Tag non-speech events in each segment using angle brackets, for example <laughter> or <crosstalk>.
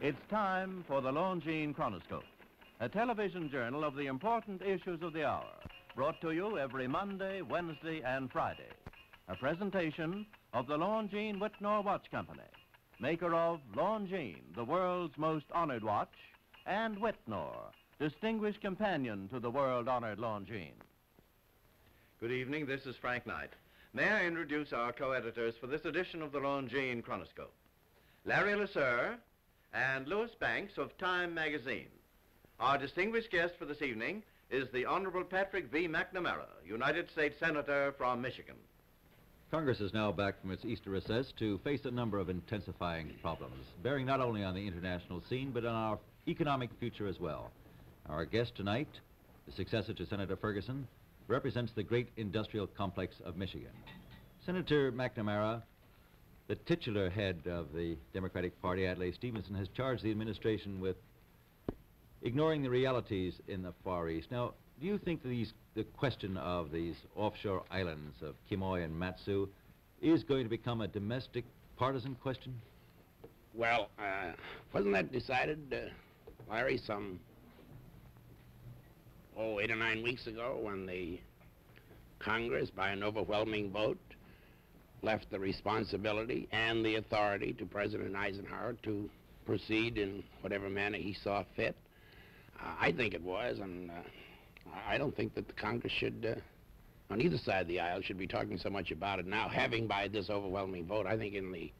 It's time for the Longines Chronoscope, a television journal of the important issues of the hour, brought to you every Monday, Wednesday, and Friday. A presentation of the Longines Wittnauer Watch Company, maker of Longines, the world's most honored watch, and Wittnauer, distinguished companion to the world-honored Longines. Good evening. This is Frank Knight. May I introduce our co-editors for this edition of the Longines Chronoscope? Larry LeSueur and Louis Banks of Time magazine. Our distinguished guest for this evening is the Honorable Patrick V. McNamara, United States Senator from Michigan. Congress is now back from its Easter recess to face a number of intensifying problems, bearing not only on the international scene, but on our economic future as well. Our guest tonight, the successor to Senator Ferguson, represents the great industrial complex of Michigan. Senator McNamara, the titular head of the Democratic Party, Adlai Stevenson, has charged the administration with ignoring the realities in the Far East. Now, do you think these, the question of these offshore islands of Quemoy and Matsu is going to become a domestic partisan question? Well, uh, wasn't that decided, uh, Larry, some, oh, eight or nine weeks ago when the Congress, by an overwhelming vote, left the responsibility and the authority to President Eisenhower to proceed in whatever manner he saw fit. Uh, I think it was, and uh, I don't think that the Congress should, uh, on either side of the aisle, should be talking so much about it now. Having by this overwhelming vote, I think in the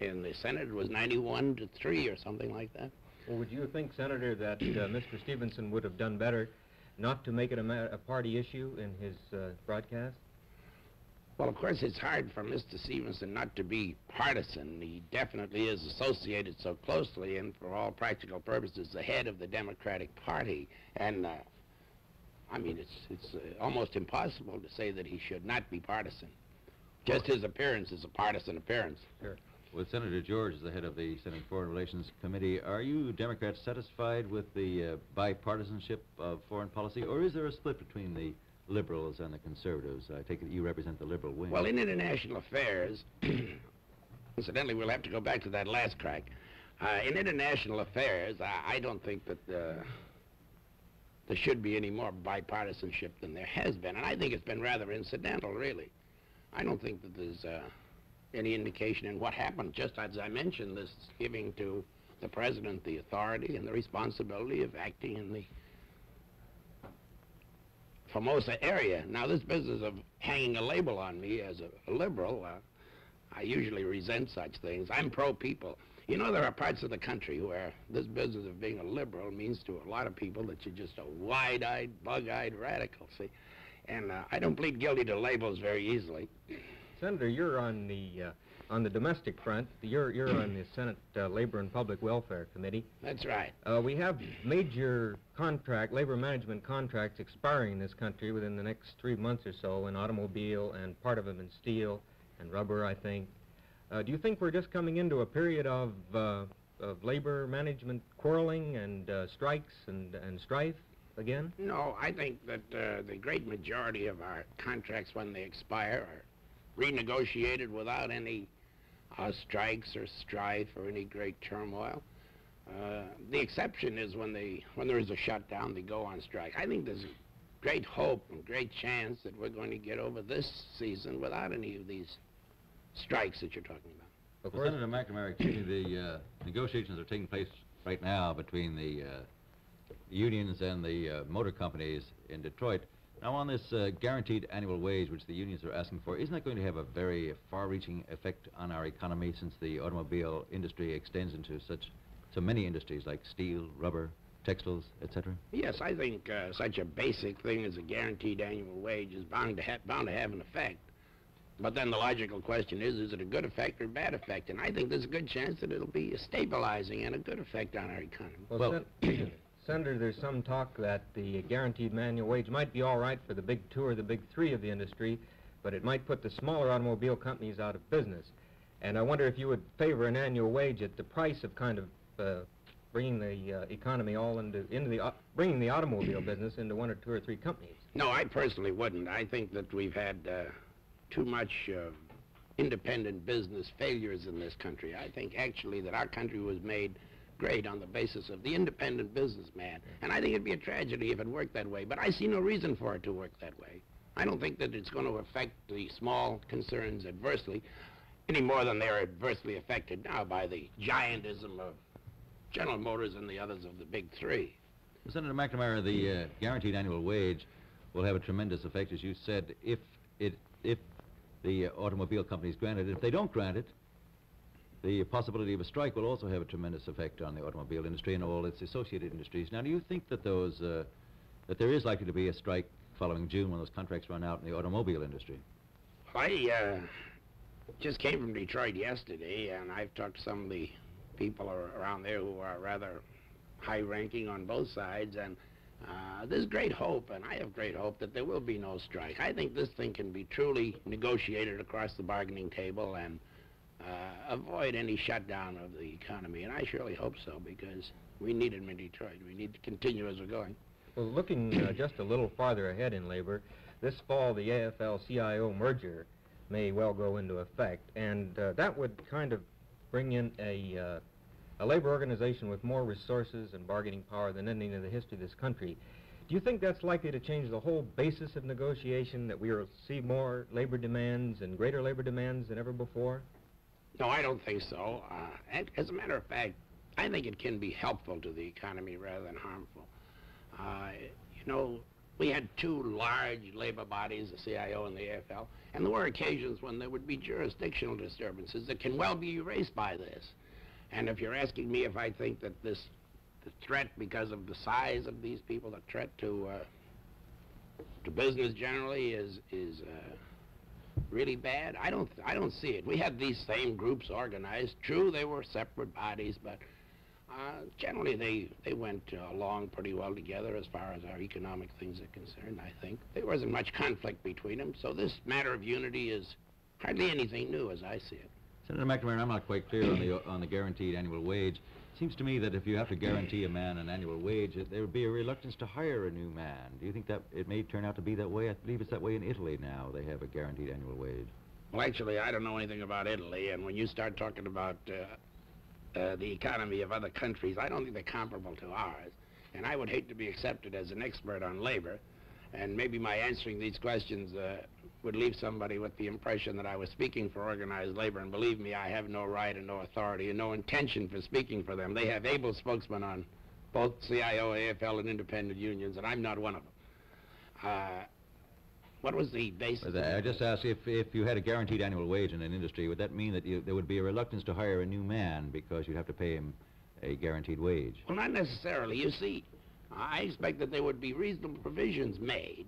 in the Senate it was 91 to three or something like that. Well, would you think, Senator, that uh, Mr. Stevenson would have done better not to make it a, a party issue in his uh, broadcast? Well, of course, it's hard for Mr. Stevenson not to be partisan. He definitely is associated so closely and, for all practical purposes, the head of the Democratic Party. And, uh, I mean, it's, it's uh, almost impossible to say that he should not be partisan. Just his appearance is a partisan appearance. Sure. With Senator George as the head of the Senate Foreign Relations Committee, are you Democrats satisfied with the uh, bipartisanship of foreign policy, or is there a split between the liberals and the conservatives. I take it you represent the liberal wing. Well, in international affairs, <clears throat> incidentally, we'll have to go back to that last crack. Uh, in international affairs, I, I don't think that uh, there should be any more bipartisanship than there has been, and I think it's been rather incidental, really. I don't think that there's uh, any indication in what happened, just as I mentioned, this giving to the president the authority and the responsibility of acting in the Formosa area. Now, this business of hanging a label on me as a, a liberal, uh, I usually resent such things. I'm pro-people. You know, there are parts of the country where this business of being a liberal means to a lot of people that you're just a wide-eyed, bug-eyed radical, see? And uh, I don't plead guilty to labels very easily. Senator, you're on the uh, on the domestic front. You're you're on the Senate uh, Labor and Public Welfare Committee. That's right. Uh, we have major contract labor management contracts expiring in this country within the next three months or so in automobile and part of them in steel and rubber, I think. Uh, do you think we're just coming into a period of uh, of labor management quarreling and uh, strikes and and strife? Again? No, I think that the great majority of our contracts, when they expire, are renegotiated without any uh, strikes or strife or any great turmoil. Uh, the exception is when they when there is a shutdown, they go on strike. I think there's great hope and great chance that we're going to get over this season without any of these strikes that you're talking about. Course. Well, Senator McNamara, the uh, negotiations are taking place right now between the uh, unions and the uh, motor companies in Detroit. Now, on this uh, guaranteed annual wage, which the unions are asking for, isn't that going to have a very far-reaching effect on our economy since the automobile industry extends into such so many industries like steel, rubber, textiles, etc.? Yes, I think uh, such a basic thing as a guaranteed annual wage is bound to, ha- bound to have an effect. But then the logical question is, is it a good effect or a bad effect? And I think there's a good chance that it'll be a stabilizing and a good effect on our economy. Well, well Senator, there's some talk that the guaranteed annual wage might be all right for the big two or the big three of the industry, but it might put the smaller automobile companies out of business. And I wonder if you would favor an annual wage at the price of kind of uh, bringing the uh, economy all into into the uh, bringing the automobile <clears throat> business into one or two or three companies. No, I personally wouldn't. I think that we've had uh, too much uh, independent business failures in this country. I think actually that our country was made grade on the basis of the independent businessman. And I think it'd be a tragedy if it worked that way. But I see no reason for it to work that way. I don't think that it's going to affect the small concerns adversely any more than they're adversely affected now by the giantism of General Motors and the others of the big three. Senator McNamara, the uh, guaranteed annual wage will have a tremendous effect, as you said, if it if the uh, automobile companies grant it. If they don't grant it, the possibility of a strike will also have a tremendous effect on the automobile industry and all its associated industries. Now, do you think that those uh, that there is likely to be a strike following June when those contracts run out in the automobile industry? I uh, just came from Detroit yesterday, and I've talked to some of the people ar- around there who are rather high-ranking on both sides, and uh, there's great hope, and I have great hope that there will be no strike. I think this thing can be truly negotiated across the bargaining table and uh, avoid any shutdown of the economy, and I surely hope so because we need it in Detroit. We need to continue as we're going. Well, looking uh, <clears throat> just a little farther ahead in labor, this fall the AFL-CIO merger may well go into effect, and uh, that would kind of bring in a, uh, a labor organization with more resources and bargaining power than any in the history of this country. Do you think that's likely to change the whole basis of negotiation, that we will see more labor demands and greater labor demands than ever before? No, I don't think so. Uh, as a matter of fact, I think it can be helpful to the economy rather than harmful. Uh, you know, we had two large labor bodies, the CIO and the AFL, and there were occasions when there would be jurisdictional disturbances that can well be erased by this. And if you're asking me if I think that this the threat because of the size of these people, the threat to uh, to business generally is is uh, really bad. I don't I don't see it. We had these same groups organized. True, they were separate bodies, but uh, generally they they went uh, along pretty well together as far as our economic things are concerned. I think there wasn't much conflict between them. So this matter of unity is hardly anything new, as I see it. Senator McNamara, I'm not quite clear on the on the guaranteed annual wage. It Seems to me that if you have to guarantee a man an annual wage, there would be a reluctance to hire a new man. Do you think that it may turn out to be that way? I believe it's that way in Italy now. They have a guaranteed annual wage. Well, actually, I don't know anything about Italy, and when you start talking about uh, uh, the economy of other countries, I don't think they're comparable to ours. And I would hate to be accepted as an expert on labor, and maybe my answering these questions uh, would leave somebody with the impression that I was speaking for organized labor, and believe me, I have no right and no authority and no intention for speaking for them. They have able spokesmen on both CIO, AFL, and independent unions, and I'm not one of them. Uh, what was the basis? But I just asked if, if you had a guaranteed annual wage in an industry, would that mean that you, there would be a reluctance to hire a new man because you'd have to pay him a guaranteed wage? Well, not necessarily. You see, I expect that there would be reasonable provisions made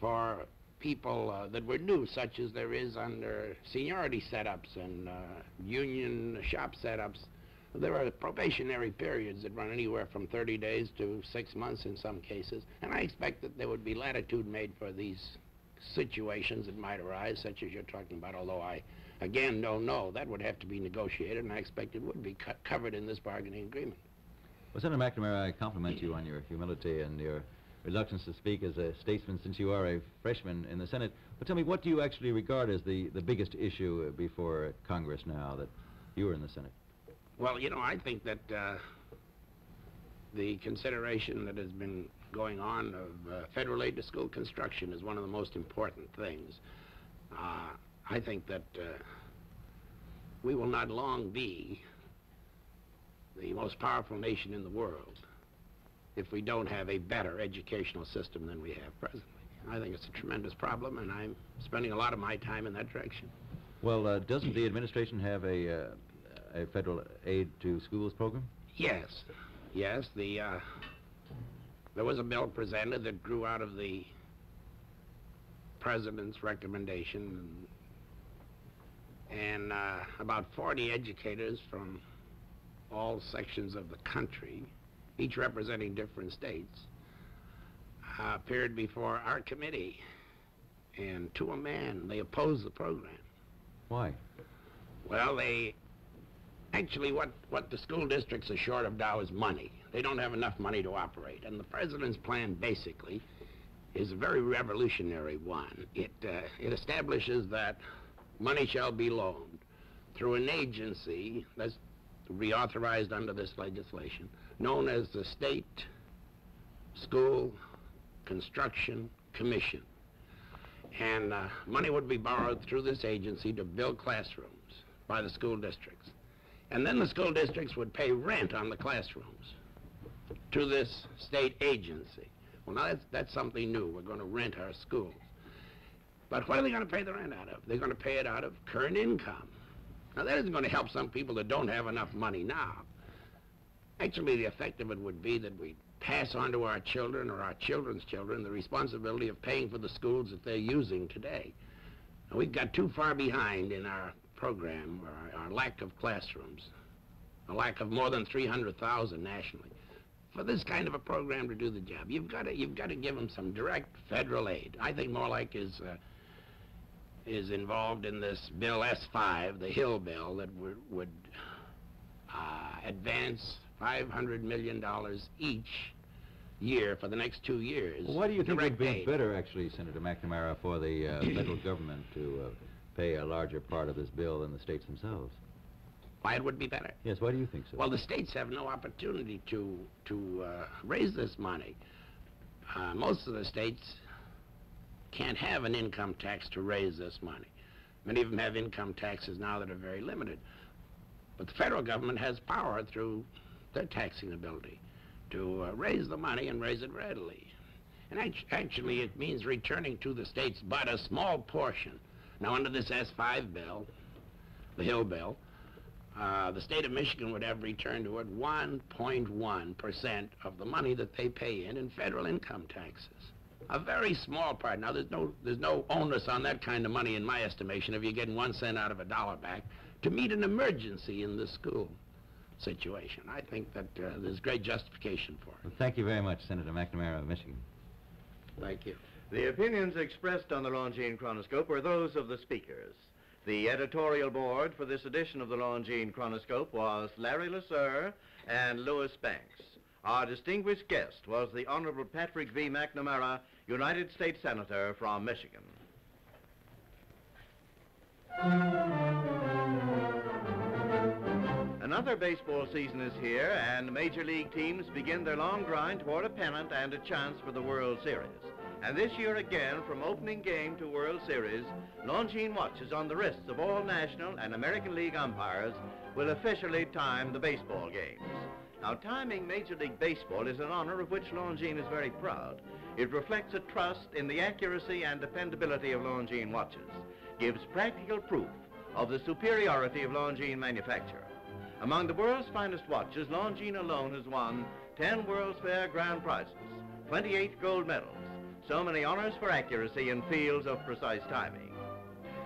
for people uh, that were new, such as there is under seniority setups and uh, union shop setups. There are probationary periods that run anywhere from 30 days to six months in some cases, and I expect that there would be latitude made for these situations that might arise, such as you're talking about, although I, again, don't know. That would have to be negotiated, and I expect it would be co covered in this bargaining agreement. Well, Senator McNamara, I compliment you on your humility and your reluctance to speak as a statesman since you are a freshman in the Senate. But tell me, what do you actually regard as the, the biggest issue before Congress now that you are in the Senate? Well, you know, I think that uh, the consideration that has been going on of uh, federal aid to school construction is one of the most important things. Uh, I think that uh, we will not long be the most powerful nation in the world if we don't have a better educational system than we have presently. I think it's a tremendous problem, and I'm spending a lot of my time in that direction. Well, uh, doesn't the administration have a, uh, a federal aid to schools program? Yes, yes. The uh, there was a bill presented that grew out of the president's recommendation, and, and uh, about 40 educators from all sections of the country, each representing different states, uh, appeared before our committee, and to a man, they opposed the program. Why? Well, they actually what what the school districts are short of now is money. They don't have enough money to operate, and the president's plan basically is a very revolutionary one. It uh, it establishes that money shall be loaned through an agency that's to be authorized under this legislation, known as the State School Construction Commission. And uh, money would be borrowed through this agency to build classrooms by the school districts. And then the school districts would pay rent on the classrooms to this state agency. Well, now that's, that's something new. We're going to rent our schools. But what are they going to pay the rent out of? They're going to pay it out of current income. Now, that isn't going to help some people that don't have enough money now. Actually, the effect of it would be that we pass on to our children or our children's children the responsibility of paying for the schools that they're using today. Now, we've got too far behind in our program, our, our lack of classrooms, a lack of more than 300,000 nationally. For this kind of a program to do the job, you've got to you've got to give them some direct federal aid. I think more like is uh, is involved in this bill S5, the Hill bill, that would, would uh, advance $500 million each year for the next two years. Well, why do you think it would be aid. better, actually, Senator McNamara, for the uh, <coughs> federal government to uh, pay a larger part of this bill than the states themselves? Why it would be better? Yes, why do you think so? Well, the states have no opportunity to to uh, raise this money. Uh, most of the states can't have an income tax to raise this money. Many of them have income taxes now that are very limited. But the federal government has power through their taxing ability to uh, raise the money and raise it readily. And act- actually, it means returning to the states but a small portion. Now, under this S5 bill, the Hill bill, uh, the state of Michigan would have returned to it 1.1% of the money that they pay in in federal income taxes. A very small part. Now, there's no, there's no onus on that kind of money, in my estimation, if you're getting one cent out of a dollar back, to meet an emergency in the school situation. I think that uh, there's great justification for it. Well, thank you very much, Senator McNamara of Michigan. Thank you. The opinions expressed on the Longines Chronoscope are those of the speakers. The editorial board for this edition of the Longines Chronoscope was Larry LeSueur and Louis Banks. Our distinguished guest was the Honorable Patrick V. McNamara, United States Senator from Michigan. Another baseball season is here, and major league teams begin their long grind toward a pennant and a chance for the World Series. And this year again, from opening game to World Series, Longines watches on the wrists of all National and American League umpires will officially time the baseball games. Now, timing Major League Baseball is an honor of which Longines is very proud. It reflects a trust in the accuracy and dependability of Longines watches, gives practical proof of the superiority of Longines manufacture. Among the world's finest watches, Longines alone has won 10 World's Fair grand prizes, 28 gold medals, so many honors for accuracy in fields of precise timing.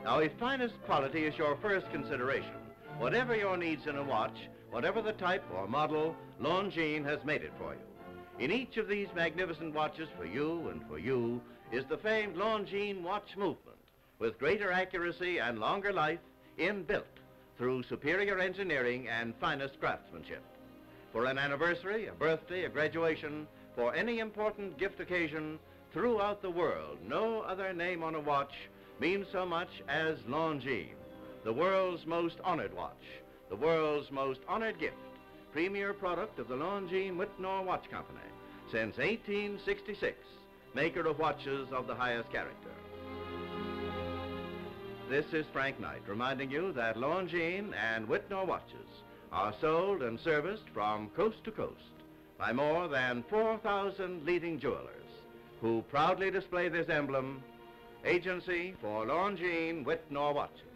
Now, if finest quality is your first consideration, whatever your needs in a watch, whatever the type or model, Longines has made it for you. In each of these magnificent watches for you and for you is the famed Longines watch movement, with greater accuracy and longer life inbuilt through superior engineering and finest craftsmanship. For an anniversary, a birthday, a graduation, for any important gift occasion throughout the world, no other name on a watch means so much as Longines, the world's most honored watch, the world's most honored gift, premier product of the Longines Wittnauer Watch Company since 1866, maker of watches of the highest character. This is Frank Knight reminding you that Longines and Wittnauer watches are sold and serviced from coast to coast by more than 4,000 leading jewelers who proudly display this emblem, Agency for Longines Wittnauer Watches.